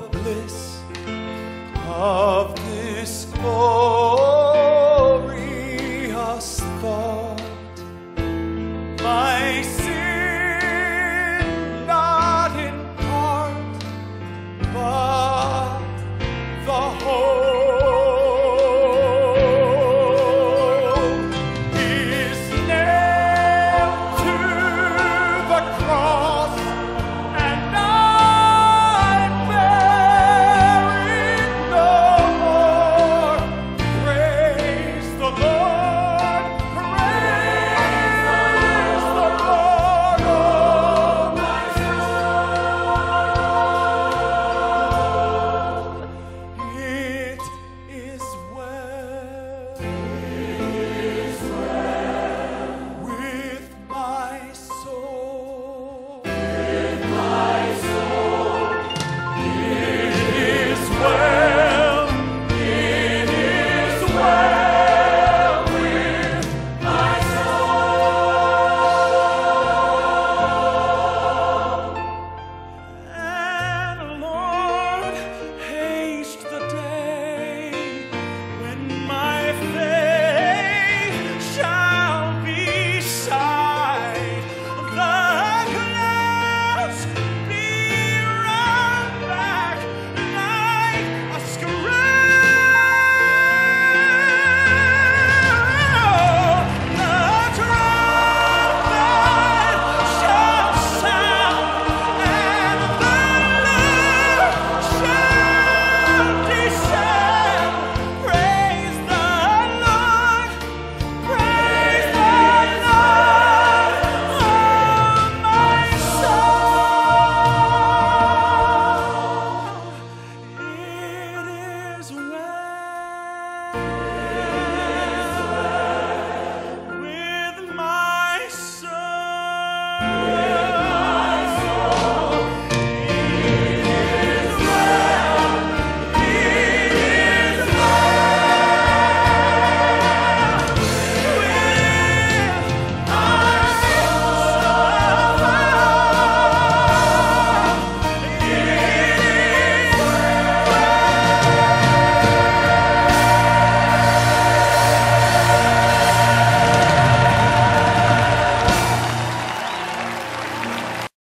the bliss of this glorious thought.